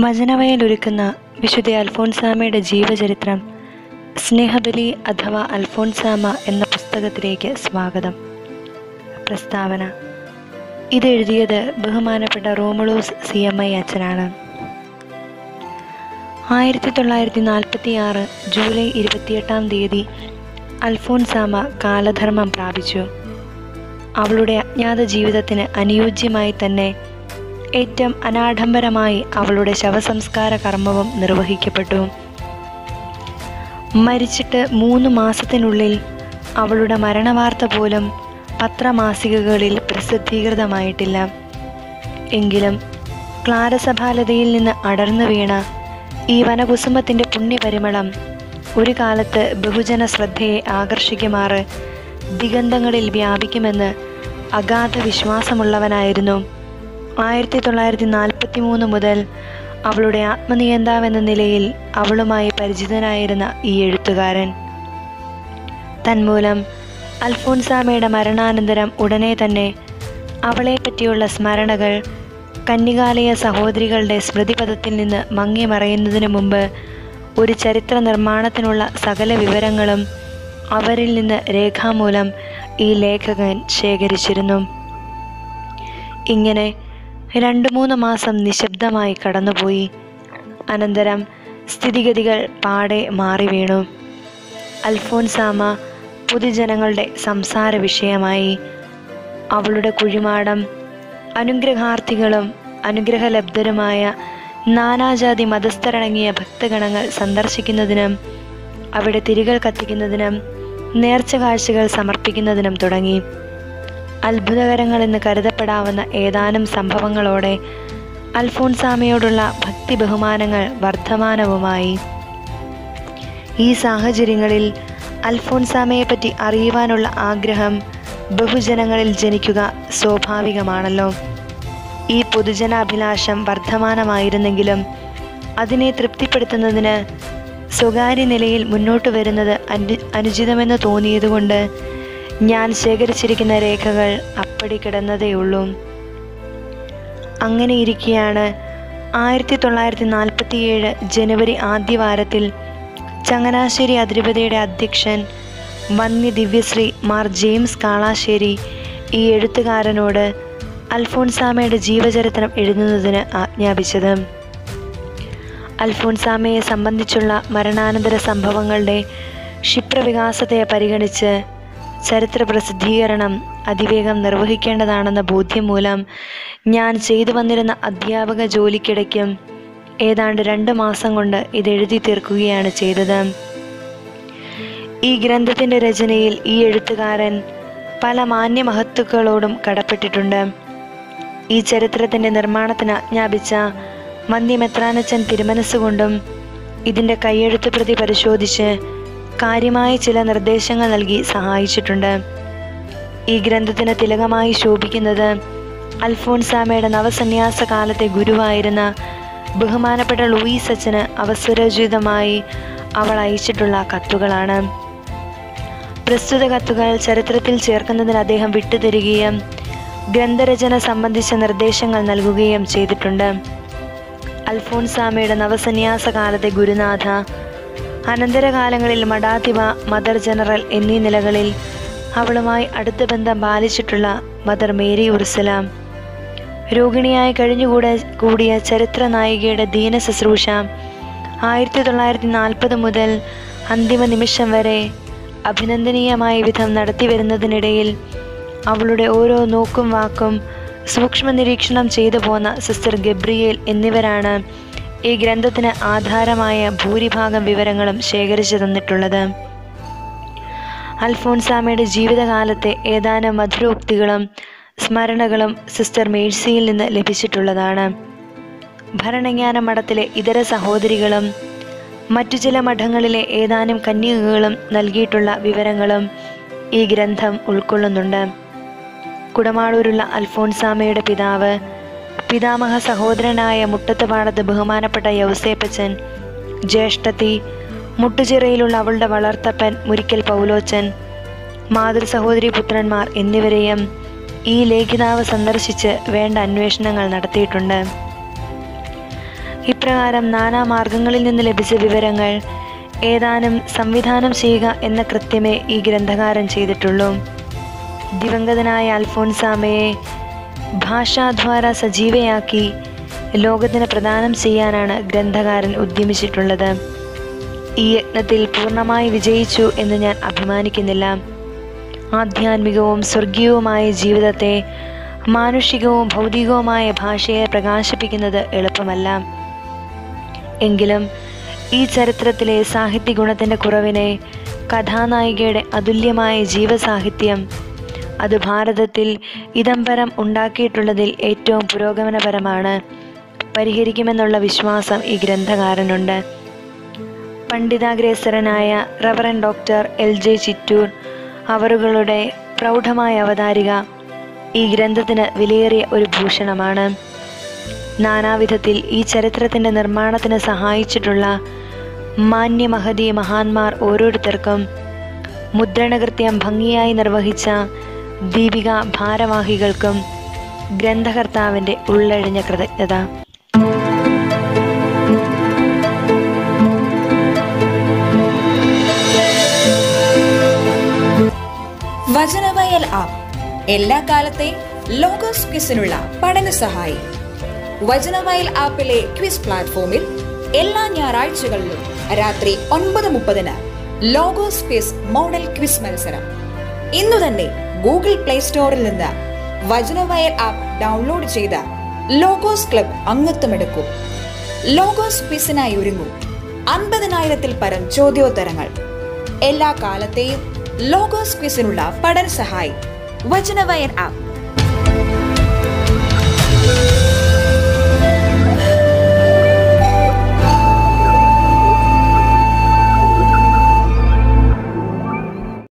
വചനവയലൊരുക്കുന്ന വിശുദ്ധ അൽഫോൻസാമയുടെ ജീവചരിത്രം സ്നേഹബലി അഥവാ അൽഫോൻസാമ എന്ന പുസ്തകത്തിലേക്ക് സ്വാഗതം. പ്രസ്താവന. ഇതെഴുതിയത് ബഹുമാനപ്പെട്ട റോമുളൂസ് സി എം ഐ അച്ഛനാണ്. ആയിരത്തി തൊള്ളായിരത്തി നാൽപ്പത്തി ആറ് ജൂലൈ ഇരുപത്തിയെട്ടാം തീയതി അൽഫോൻസാമ കാലധർമ്മം പ്രാപിച്ചു. അവളുടെ അജ്ഞാത ജീവിതത്തിന് അനുയോജ്യമായി തന്നെ ഏറ്റവും അനാഡംബരമായി അവളുടെ ശവസംസ്കാര കർമ്മവും നിർവഹിക്കപ്പെട്ടു. മരിച്ചിട്ട് മൂന്ന് മാസത്തിനുള്ളിൽ അവളുടെ മരണവാർത്ത പോലും പത്രമാസികകളിൽ പ്രസിദ്ധീകൃതമായിട്ടില്ല. എങ്കിലും ക്ലാരസഭാലതയിൽ നിന്ന് അടർന്നു വീണ ഈ വനകുസുമത്തിന്റെ പുണ്യപരിമളം ഒരു കാലത്ത് ബഹുജന ശ്രദ്ധയെ ആകർഷിക്കുമാറ് ദിഗന്ധങ്ങളിൽ വ്യാപിക്കുമെന്ന് അഗാധ വിശ്വാസമുള്ളവനായിരുന്നു. ആയിരത്തി തൊള്ളായിരത്തി നാൽപ്പത്തി മൂന്ന് മുതൽ അവളുടെ ആത്മനിയന്താവെന്ന നിലയിൽ അവളുമായി പരിചിതനായിരുന്ന ഈ എഴുത്തുകാരൻ. തന്മൂലം അൽഫോൻസാമയുടെ മരണാനന്തരം ഉടനെ തന്നെ അവളെപ്പറ്റിയുള്ള സ്മരണകൾ കന്നികാലയ സഹോദരികളുടെ സ്മൃതിപഥത്തിൽ നിന്ന് മങ്ങി മറയുന്നതിന് മുമ്പ് ഒരു ചരിത്ര നിർമ്മാണത്തിനുള്ള സകല വിവരങ്ങളും അവരിൽ നിന്ന് രേഖാമൂലം ഈ ലേഖകൻ ശേഖരിച്ചിരുന്നു. ഇങ്ങനെ രണ്ടു മൂന്ന് മാസം നിശബ്ദമായി കടന്നുപോയി. അനന്തരം സ്ഥിതിഗതികൾ പാടെ മാറി വീണു. അൽഫോൻസാമ പൊതുജനങ്ങളുടെ സംസാര വിഷയമായി. അവളുടെ കുഴിമാടം അനുഗ്രഹാർത്ഥികളും അനുഗ്രഹലബ്ധരുമായ നാനാജാതി മതസ്ഥരടങ്ങിയ ഭക്തഗണങ്ങൾ സന്ദർശിക്കുന്നതിനും അവിടെ തിരികൾ കത്തിക്കുന്നതിനും നേർച്ച കാഴ്ചകൾ സമർപ്പിക്കുന്നതിനും തുടങ്ങി. അത്ഭുതകരങ്ങളെന്ന് കരുതപ്പെടാവുന്ന ഏതാനും സംഭവങ്ങളോടെ അൽഫോൻസാമയോടുള്ള ഭക്തി ബഹുമാനങ്ങൾ വർദ്ധമാനവുമായി. ഈ സാഹചര്യങ്ങളിൽ അൽഫോൻസാമയെപ്പറ്റി അറിയുവാനുള്ള ആഗ്രഹം ബഹുജനങ്ങളിൽ ജനിക്കുക സ്വാഭാവികമാണല്ലോ. ഈ പൊതുജനാഭിലാഷം വർദ്ധമാനമായിരുന്നെങ്കിലും അതിനെ തൃപ്തിപ്പെടുത്തുന്നതിന് സ്വകാര്യ നിലയിൽ മുന്നോട്ട് വരുന്നത് അനു അനുചിതമെന്ന് തോന്നിയതുകൊണ്ട് ഞാൻ ശേഖരിച്ചിരിക്കുന്ന രേഖകൾ അപ്പടി കിടന്നതേയുള്ളൂ അങ്ങനെ ഇരിക്കെയാണ് ആയിരത്തി തൊള്ളായിരത്തി നാൽപ്പത്തിയേഴ് ജനുവരി ആദ്യ വാരത്തിൽ ചങ്ങനാശ്ശേരി അതിരൂപതയുടെ അധ്യക്ഷൻ വന്യ ദിവ്യശ്രീ മാർ ജെയിംസ് കാളാശ്ശേരി ഈ എഴുത്തുകാരനോട് അൽഫോൺസാമയുടെ ജീവചരിത്രം എഴുതുന്നതിന് ആജ്ഞാപിച്ചത്. അൽഫോൺസാമയെ സംബന്ധിച്ചുള്ള മരണാനന്തര സംഭവങ്ങളുടെ ക്ഷിപ്രവികാസത്തെ പരിഗണിച്ച് ചരിത്ര പ്രസിദ്ധീകരണം അതിവേഗം നിർവഹിക്കേണ്ടതാണെന്ന ബോധ്യം മൂലം ഞാൻ ചെയ്തു വന്നിരുന്ന അധ്യാപക ജോലിക്കിടയ്ക്കും ഏതാണ്ട് രണ്ട് മാസം കൊണ്ട് ഇത് എഴുതി തീർക്കുകയാണ് ചെയ്തത്. ഈ ഗ്രന്ഥത്തിന്റെ രചനയിൽ ഈ എഴുത്തുകാരൻ പല മാന്യമഹത്തുക്കളോടും കടപ്പെട്ടിട്ടുണ്ട്. ഈ ചരിത്രത്തിന്റെ നിർമ്മാണത്തിന് ആജ്ഞാപിച്ച വന്യമെത്രാനച്ചൻ തിരുമനസ്സുകൊണ്ടും ഇതിന്റെ കൈയെഴുത്ത് പ്രതി പരിശോധിച്ച് കാര്യമായ ചില നിർദ്ദേശങ്ങൾ നൽകി സഹായിച്ചിട്ടുണ്ട്. ഈ ഗ്രന്ഥത്തിന് തിലകമായി ശോഭിക്കുന്നത് അൽഫോൻസാമയുടെ നവസന്യാസ കാലത്തെ ഗുരുവായിരുന്ന ബഹുമാനപ്പെട്ട ലൂയിസ് അച്ഛന് അവസരോചിതമായി അവൾ അയച്ചിട്ടുള്ള കത്തുകളാണ്. പ്രസ്തുത കത്തുകൾ ചരിത്രത്തിൽ ചേർക്കുന്നതിന് അദ്ദേഹം വിട്ടുതരികയും ഗ്രന്ഥരചന സംബന്ധിച്ച നിർദ്ദേശങ്ങൾ നൽകുകയും ചെയ്തിട്ടുണ്ട്. അൽഫോൺസാമയുടെ നവസന്യാസ കാലത്തെ ഗുരുനാഥ അനന്തരകാലങ്ങളിൽ മഠാധിപ മദർ ജനറൽ എന്നീ നിലകളിൽ അവളുമായി അടുത്ത ബന്ധം പാലിച്ചിട്ടുള്ള മദർ മേരി ഉർസലാം. രോഗിണിയായി കഴിഞ്ഞുകൂടെ കൂടിയ ചരിത്ര നായികയുടെ ദീന ശുശ്രൂഷ ആയിരത്തി തൊള്ളായിരത്തി നാൽപ്പത് മുതൽ അന്തിമ നിമിഷം വരെ അഭിനന്ദനീയമായ വിധം നടത്തി വരുന്നതിനിടയിൽ അവളുടെ ഓരോ നോക്കും വാക്കും സൂക്ഷ്മ നിരീക്ഷണം ചെയ്തു പോന്ന സിസ്റ്റർ ഗബ്രിയേൽ എന്നിവരാണ് ഈ ഗ്രന്ഥത്തിന് ആധാരമായ ഭൂരിഭാഗം വിവരങ്ങളും ശേഖരിച്ചു തന്നിട്ടുള്ളത്. അൽഫോൻസാമയുടെ ജീവിതകാലത്തെ ഏതാനും മധുരോക്തികളും സ്മരണകളും സിസ്റ്റർ മേഴ്സിയിൽ നിന്ന് ലഭിച്ചിട്ടുള്ളതാണ്. ഭരണജ്ഞാന മഠത്തിലെ ഇതര സഹോദരികളും മറ്റു ചില മഠങ്ങളിലെ ഏതാനും കന്യകകളും നൽകിയിട്ടുള്ള വിവരങ്ങളും ഈ ഗ്രന്ഥം ഉൾക്കൊള്ളുന്നുണ്ട്. കുടമാളൂരുള്ള അൽഫോൺസാമയുടെ പിതാവ് പിതാമഹ സഹോദരനായ മുട്ടത്തുപാടത്ത് ബഹുമാനപ്പെട്ട യൗസേപ്പച്ചൻ ജ്യേഷ്ഠത്തി മുട്ടുചിറയിലുള്ള അവളുടെ വളർത്തപ്പൻ മുരിക്കൽ പൗലോച്ചൻ മാതൃ സഹോദരി പുത്രന്മാർ എന്നിവരെയും ഈ ലേഖിതാവ് സന്ദർശിച്ച് വേണ്ട അന്വേഷണങ്ങൾ നടത്തിയിട്ടുണ്ട്. ഇപ്രകാരം നാനാ മാർഗങ്ങളിൽ നിന്ന് ലഭിച്ച വിവരങ്ങൾ ഏതാനും സംവിധാനം ചെയ്യുക എന്ന കൃത്യമേ ഈ ഗ്രന്ഥകാരൻ ചെയ്തിട്ടുള്ളൂ. ദിവംഗതനായ അൽഫോൻസാമയെ ഭാഷാദ്വാര സജീവയാക്കി ലോകത്തിന് പ്രദാനം ചെയ്യാനാണ് ഗ്രന്ഥകാരൻ ഉദ്യമിച്ചിട്ടുള്ളത്. ഈ യജ്ഞത്തിൽ പൂർണമായി വിജയിച്ചു എന്ന് ഞാൻ അഭിമാനിക്കുന്നില്ല. ആധ്യാത്മികവും സ്വർഗീയവുമായ ജീവിതത്തെ മാനുഷികവും ഭൗതികവുമായ ഭാഷയെ പ്രകാശിപ്പിക്കുന്നത് എളുപ്പമല്ല. എങ്കിലും ഈ ചരിത്രത്തിലെ സാഹിത്യ ഗുണത്തിന്റെ കുറവിനെ കഥാനായികയുടെ അതുല്യമായ ജീവസാഹിത്യം അത് ഭാരതത്തിൽ ഇതംബരം ഉണ്ടാക്കിയിട്ടുള്ളതിൽ ഏറ്റവും പുരോഗമനപരമാണ്. പരിഹരിക്കുമെന്നുള്ള വിശ്വാസം ഈ ഗ്രന്ഥകാരനുണ്ട്. പണ്ഡിതാഗ്രേസരനായ reverend doctor L J Chittoor അവറുകളുടെ പ്രൗഢമായ അവതാരിക ഈ ഗ്രന്ഥത്തിന് വിലയേറിയ ഒരു ഭൂഷണമാണ്. നാനാവിധത്തിൽ ഈ ചരിത്രത്തിന്റെ നിർമ്മാണത്തിന് സഹായിച്ചിട്ടുള്ള മാന്യമഹതി മഹാന്മാർ ഓരോരുത്തർക്കും മുദ്രണകൃത്യം ഭംഗിയായി നിർവഹിച്ച ദീപിക ഭാരവാഹികൾക്കും ഗ്രന്ഥകർത്താവിന്റെ ഉള്ളഴിഞ്ഞ കൃതജ്ഞത. വചനവയൽ ആപ്പ്. എല്ലാ കാലത്തെ ലോഗോസ് ക്വിസിനുള്ള പഠന സഹായി. വചനവയൽ ആപ്പിലെ ക്വിസ് പ്ലാറ്റ്ഫോമിൽ എല്ലാ ഞായറാഴ്ചകളിലും രാത്രി ഒൻപത് മുപ്പതിന് ലോഗോസ് ക്വിസ് മോഡൽ ക്വിസ് മത്സരം. ഇന്നു തന്നെ ഗൂഗിൾ പ്ലേ സ്റ്റോറിൽ നിന്ന് വചനവയൽ ആപ്പ് ഡൗൺലോഡ് ചെയ്ത് ലോഗോസ് ക്ലബ് അംഗത്വമെടുക്കൂ ലോഗോസ് ക്വിസിനായി ഒരുങ്ങൂ. അൻപതിനായിരത്തിൽ പരം ചോദ്യോത്തരങ്ങൾ. എല്ലാ കാലത്തെയും ലോഗോസ് ക്വിസിനുള്ള പഠന സഹായി വചനവയൽ ആപ്പ്